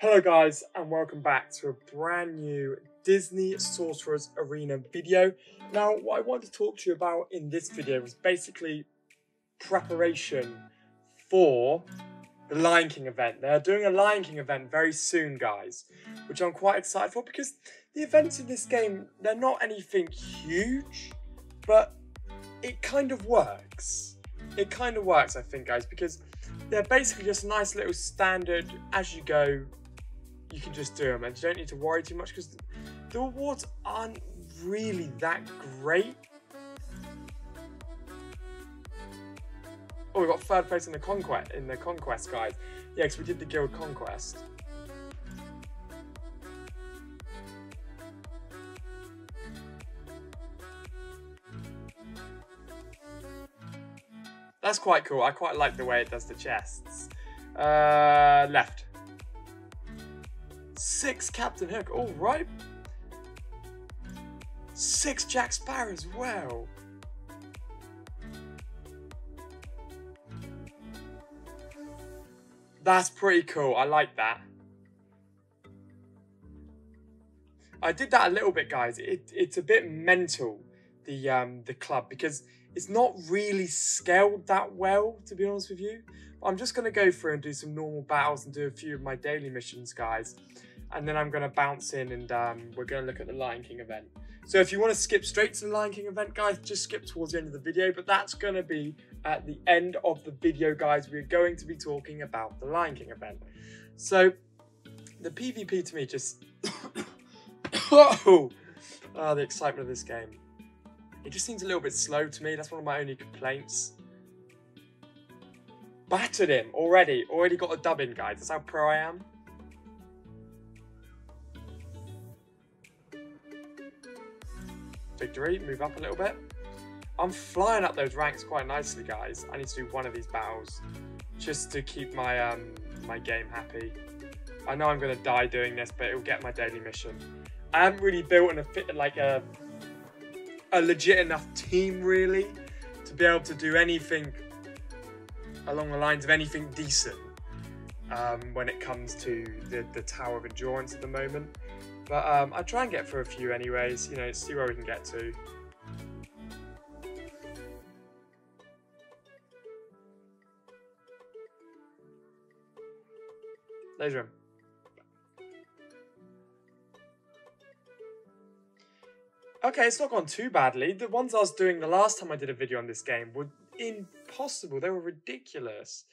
Hello guys and welcome back to a brand new Disney Sorcerers Arena video. Now what I want to talk to you about in this video is basically preparation for the Lion King event. They're doing a Lion King event very soon guys, which I'm quite excited for because the events in this game, they're not anything huge, but it kind of works. It kind of works I think guys because they're basically just a nice little standard as you go you can just do them and you don't need to worry too much because the rewards aren't really that great. Oh, we got third place in the conquest in the conquest, guys. Yeah, because we did the guild conquest. That's quite cool. I quite like the way it does the chests. Uh, left. Six Captain Hook, all right. Six Jack Sparrow as well. That's pretty cool. I like that. I did that a little bit, guys. It, it's a bit mental, the um, the club, because it's not really scaled that well, to be honest with you. I'm just going to go through and do some normal battles and do a few of my daily missions, guys and then I'm going to bounce in and um, we're going to look at the Lion King event. So if you want to skip straight to the Lion King event, guys, just skip towards the end of the video, but that's going to be at the end of the video, guys. We're going to be talking about the Lion King event. So the PvP to me just... oh, oh, the excitement of this game. It just seems a little bit slow to me. That's one of my only complaints. Battered him already. Already got a dub in, guys. That's how pro I am. victory, move up a little bit. I'm flying up those ranks quite nicely, guys. I need to do one of these battles just to keep my um, my game happy. I know I'm going to die doing this, but it'll get my daily mission. I haven't really built an, like a, a legit enough team, really, to be able to do anything along the lines of anything decent um, when it comes to the, the Tower of Endurance at the moment. But um, I try and get through a few anyways, you know, see where we can get to. Laser him. Okay, it's not gone too badly. The ones I was doing the last time I did a video on this game were impossible. They were ridiculous.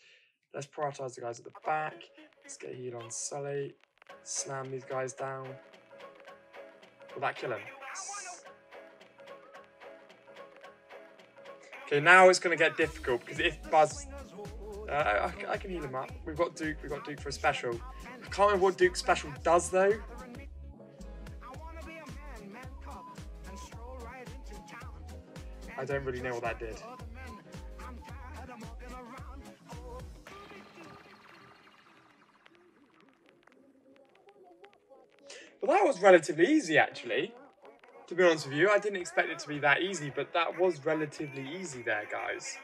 Let's prioritize the guys at the back. Let's get a heal on Sully. Slam these guys down. Will that kill him? Okay, now it's going to get difficult because if Buzz... Uh, I, I, can heal him up. We've got Duke. We've got Duke for a special. I can't remember what Duke's special does, though. I don't really know what that did. But that was relatively easy, actually. To be honest with you, I didn't expect it to be that easy, but that was relatively easy there, guys.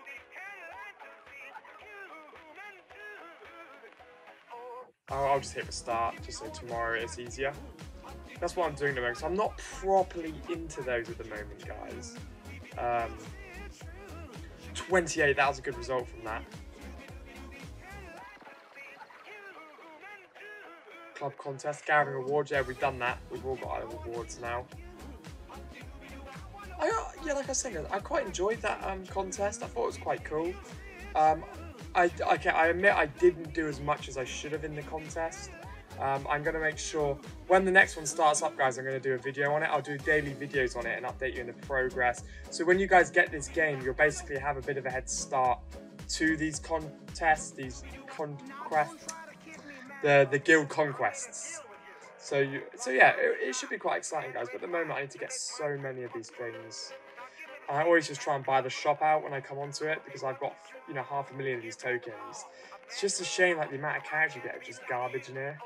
I'll, just hit the start, just so tomorrow it's easier. That's what I'm doing at the moment, so I'm not properly into those at the moment, guys. Um, 28, that was a good result from that. club contest, gathering awards. Yeah, we've done that. We've all got our awards now. I, uh, yeah, like I said, I quite enjoyed that um, contest. I thought it was quite cool. Um, I, okay, I admit I didn't do as much as I should have in the contest. Um, I'm going to make sure when the next one starts up, guys, I'm going to do a video on it. I'll do daily videos on it and update you in the progress. So when you guys get this game, you'll basically have a bit of a head start to these contests, these conquests, the the guild conquests. So you, so yeah, it, it, should be quite exciting, guys. But at the moment, I need to get so many of these things. I always just try and buy the shop out when I come onto it because I've got you know half a million of these tokens. It's just a shame like the amount of characters you get are just garbage in here.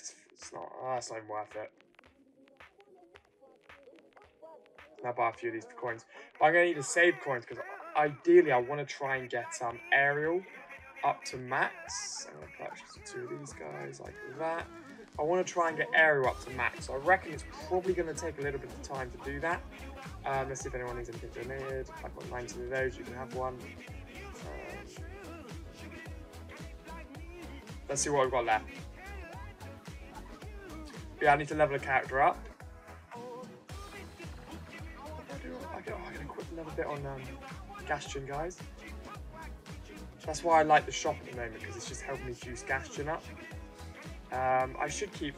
It's, it's not. Oh, not even worth it. I'll buy a few of these coins. But I'm gonna need to save coins because ideally I want to try and get um Ariel up to max. I'm going to purchase two of these guys like that. I want to try and get Ariel up to max. So I reckon it's probably going to take a little bit of time to do that. Um, let's see if anyone needs anything donated. I've got 90 of those. You can have one. Um, let's see what we've got left. Yeah, I need to level a character up. I can, I can equip another bit on um, guys. That's why I like the shop at the moment, because it's just helping me juice Gaston up. Um, I should keep...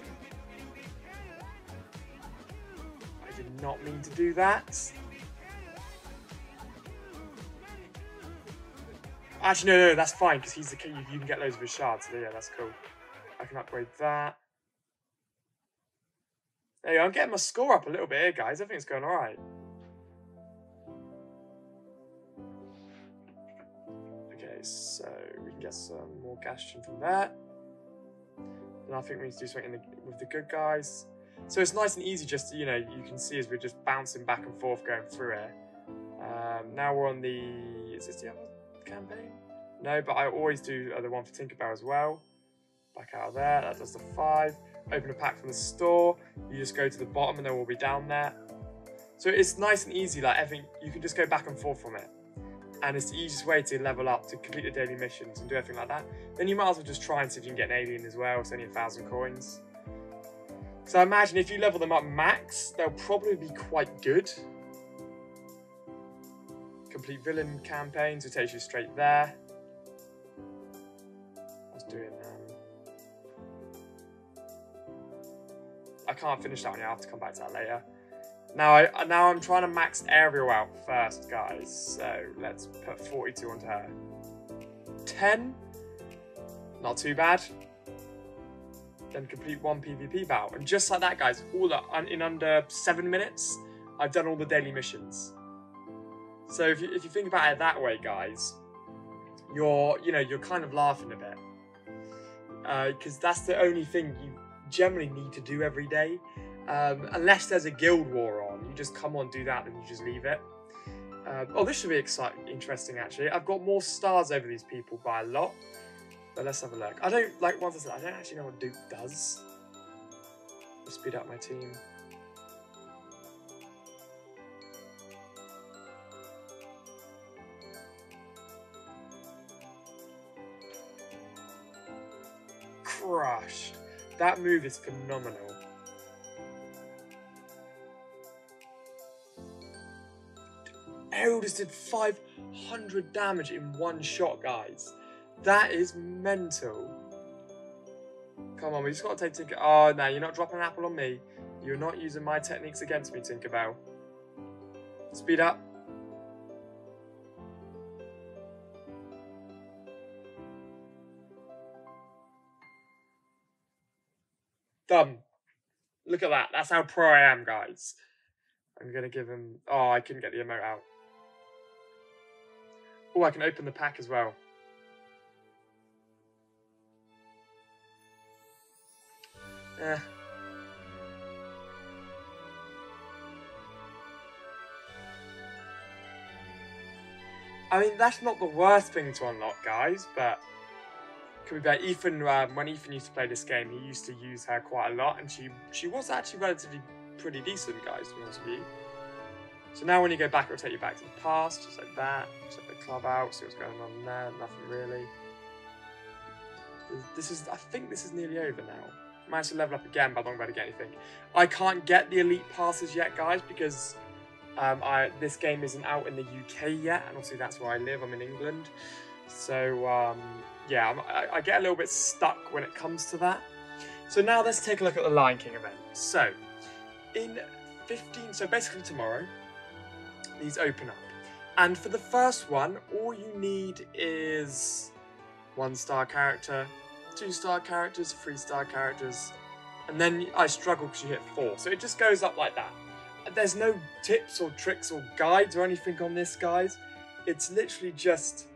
I did not mean to do that. Actually, no, no, that's fine, because he's the king. You, you can get loads of his shards, so yeah, that's cool. I can upgrade that. There I'm getting my score up a little bit here, guys. Everything's going alright. Okay, so we can get some more Gaston from that. And I think we need to do something the, with the good guys. So it's nice and easy just, you know, you can see as we're just bouncing back and forth going through it. Um, now we're on the, is this the other campaign? No, but I always do the one for Tinkerbell as well. Back out of there, that does the five. Open a pack from the store, you just go to the bottom and then we'll be down there. So it's nice and easy, like everything, you can just go back and forth from it and it's the easiest way to level up to complete the daily missions and do everything like that, then you might as well just try and see if you can get an alien as well. It's only a thousand coins. So I imagine if you level them up max, they'll probably be quite good. Complete villain campaigns, it takes you straight there. I doing um I can't finish that one yet, I have to come back to that later. Now, I, now I'm trying to max Ariel out first, guys. So let's put 42 onto her. 10. Not too bad. Then complete one PvP battle. And just like that, guys, all in under seven minutes, I've done all the daily missions. So if you, if you think about it that way, guys, you're, you know, you're kind of laughing a bit. Because uh, that's the only thing you generally need to do every day. Um, unless there's a guild war on, you just come on, do that, and you just leave it. Uh, oh, this should be exciting, interesting actually. I've got more stars over these people by a lot. But let's have a look. I don't, like once I said, I don't actually know what Duke does. Let's speed up my team. Crush. That move is phenomenal. Ariel just did 500 damage in one shot, guys. That is mental. Come on, we just got to take Tinker. Oh, no, you're not dropping an apple on me. You're not using my techniques against me, Tinkerbell. Speed up. Done. Look at that. That's how pro I am, guys. I'm going to give him... Oh, I couldn't get the emote out. Oh, I can open the pack as well. Eh. I mean, that's not the worst thing to unlock, guys, but better. Ethan, um, when Ethan used to play this game, he used to use her quite a lot, and she she was actually relatively pretty decent, guys, to be honest with you. So now when you go back, it'll take you back to the past, just like that. Check the club out, see what's going on there. Nothing really. This is, I think this is nearly over now. Managed to level up again, but I'm not going to get anything. I can't get the elite passes yet, guys, because um, I, this game isn't out in the UK yet, and obviously that's where I live. I'm in England, so um, yeah, I, I get a little bit stuck when it comes to that. So now let's take a look at the Lion King event. So in 15, so basically tomorrow, these open up. And for the first one, all you need is one star character, two star characters, three star characters, and then I struggle because you hit four. So it just goes up like that. There's no tips or tricks or guides or anything on this, guys. It's literally just...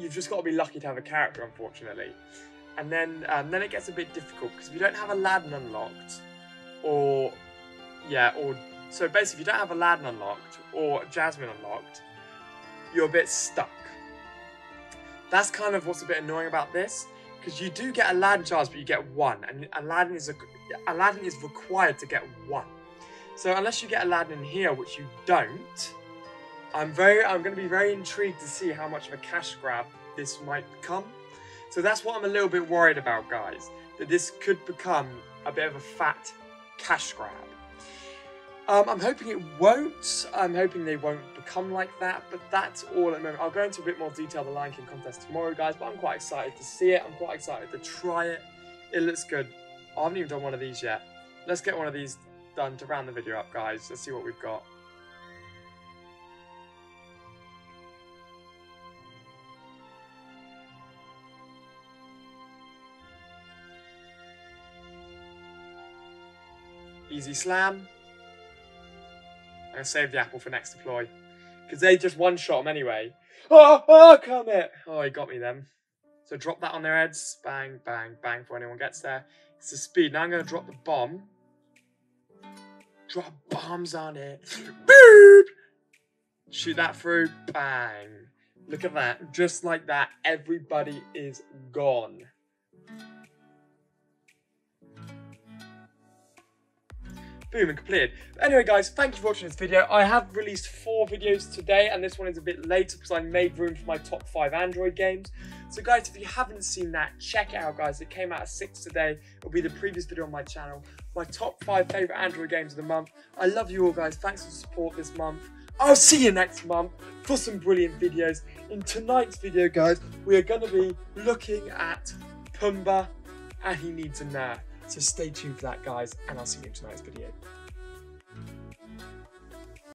You've just got to be lucky to have a character, unfortunately. And then, um, then it gets a bit difficult because if you don't have Aladdin unlocked, or yeah, or so basically, if you don't have Aladdin unlocked or Jasmine unlocked, you're a bit stuck. That's kind of what's a bit annoying about this, because you do get Aladdin jars, but you get one, and Aladdin is a, Aladdin is required to get one. So unless you get Aladdin in here, which you don't, I'm very, I'm going to be very intrigued to see how much of a cash grab this might become. So that's what I'm a little bit worried about, guys. That this could become a bit of a fat cash grab. Um, I'm hoping it won't. I'm hoping they won't become like that, but that's all at the moment. I'll go into a bit more detail the Lion King contest tomorrow, guys, but I'm quite excited to see it. I'm quite excited to try it. It looks good. I haven't even done one of these yet. Let's get one of these done to round the video up, guys. Let's see what we've got. Easy slam. I'm going to save the apple for next deploy. Because they just one-shot them anyway. Oh, oh, come it! Oh, he got me then. So drop that on their heads. Bang, bang, bang before anyone gets there. It's the speed. Now I'm going to drop the bomb. Drop bombs on it. Boop! Shoot that through. Bang. Look at that. Just like that, everybody is gone. Boom and completed. But anyway guys, thank you for watching this video. I have released four videos today and this one is a bit later because I made room for my top five Android games. So guys, if you haven't seen that, check it out guys. It came out at six today. It'll be the previous video on my channel. My top five favorite Android games of the month. I love you all guys. Thanks for the support this month. I'll see you next month for some brilliant videos. In tonight's video, guys, we are going to be looking at Pumbaa and he needs a nerf. So stay tuned for that, guys, and I'll see you in tonight's video.